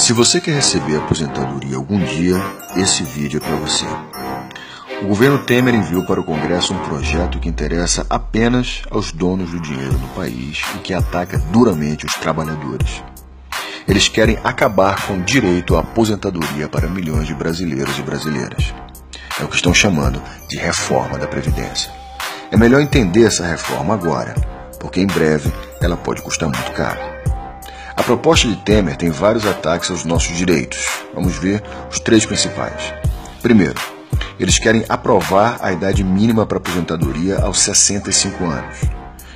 Se você quer receber aposentadoria algum dia, esse vídeo é para você. O governo Temer enviou para o Congresso um projeto que interessa apenas aos donos do dinheiro do país e que ataca duramente os trabalhadores. Eles querem acabar com o direito à aposentadoria para milhões de brasileiros e brasileiras. É o que estão chamando de reforma da Previdência. É melhor entender essa reforma agora, porque em breve ela pode custar muito caro. A proposta de Temer tem vários ataques aos nossos direitos. Vamos ver os três principais. Primeiro, eles querem aprovar a idade mínima para aposentadoria aos 65 anos.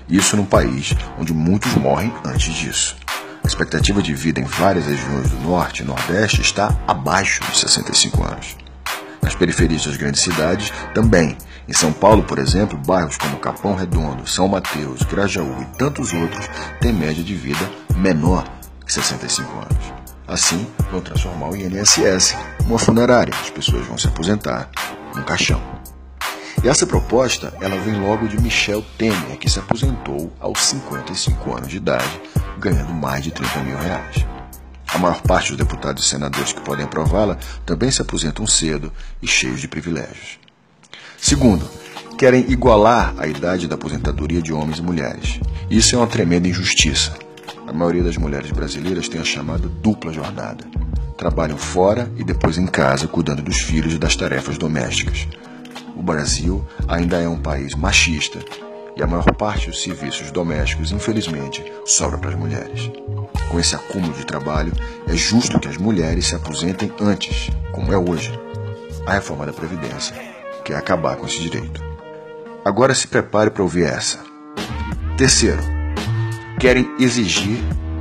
Isso num país onde muitos morrem antes disso. A expectativa de vida em várias regiões do Norte e Nordeste está abaixo dos 65 anos. Nas periferias das grandes cidades, também. Em São Paulo, por exemplo, bairros como Capão Redondo, São Mateus, Grajaú e tantos outros têm média de vida menor que 65 anos. Assim, vão transformar o INSS numa funerária. As pessoas vão se aposentar num caixão. E essa proposta, ela vem logo de Michel Temer, que se aposentou aos 55 anos de idade, ganhando mais de 30 mil reais. A maior parte dos deputados e senadores que podem aprová-la também se aposentam cedo e cheios de privilégios. Segundo, querem igualar a idade da aposentadoria de homens e mulheres. Isso é uma tremenda injustiça. A maioria das mulheres brasileiras tem a chamada dupla jornada. Trabalham fora e depois em casa, cuidando dos filhos e das tarefas domésticas. O Brasil ainda é um país machista e a maior parte dos serviços domésticos, infelizmente, sobra para as mulheres. Com esse acúmulo de trabalho, é justo que as mulheres se aposentem antes, como é hoje. A reforma da Previdência quer acabar com esse direito. Agora se prepare para ouvir essa. Terceiro, querem exigir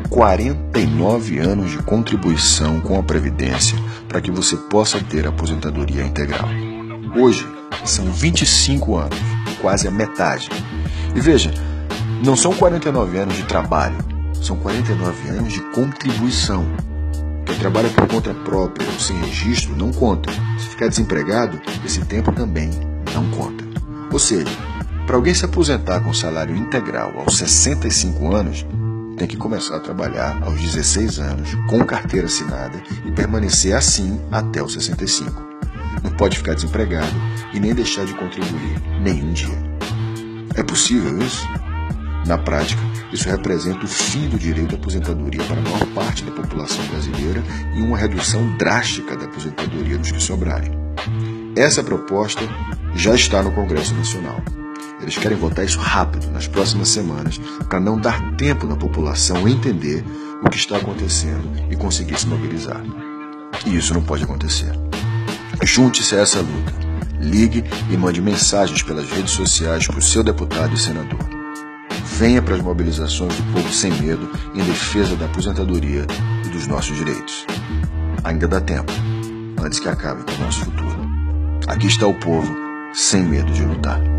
49 anos de contribuição com a Previdência para que você possa ter aposentadoria integral. Hoje, são 25 anos, quase a metade. E veja, não são 49 anos de trabalho, são 49 anos de contribuição. Trabalha por conta própria ou sem registro não conta. Se ficar desempregado, esse tempo também não conta. Ou seja, para alguém se aposentar com salário integral aos 65 anos, tem que começar a trabalhar aos 16 anos, com carteira assinada e permanecer assim até os 65 não pode ficar desempregado e nem deixar de contribuir nenhum dia. É possível isso? Na prática, isso representa o fim do direito à aposentadoria para maior parte da população brasileira e uma redução drástica da aposentadoria dos que sobrarem. Essa proposta já está no Congresso Nacional. Eles querem votar isso rápido, nas próximas semanas, para não dar tempo na população entender o que está acontecendo e conseguir se mobilizar. E isso não pode acontecer. Junte-se a essa luta. Ligue e mande mensagens pelas redes sociais para o seu deputado e senador. Venha para as mobilizações do povo sem medo em defesa da aposentadoria e dos nossos direitos. Ainda dá tempo, antes que acabe com o nosso futuro. Aqui está o povo sem medo de lutar.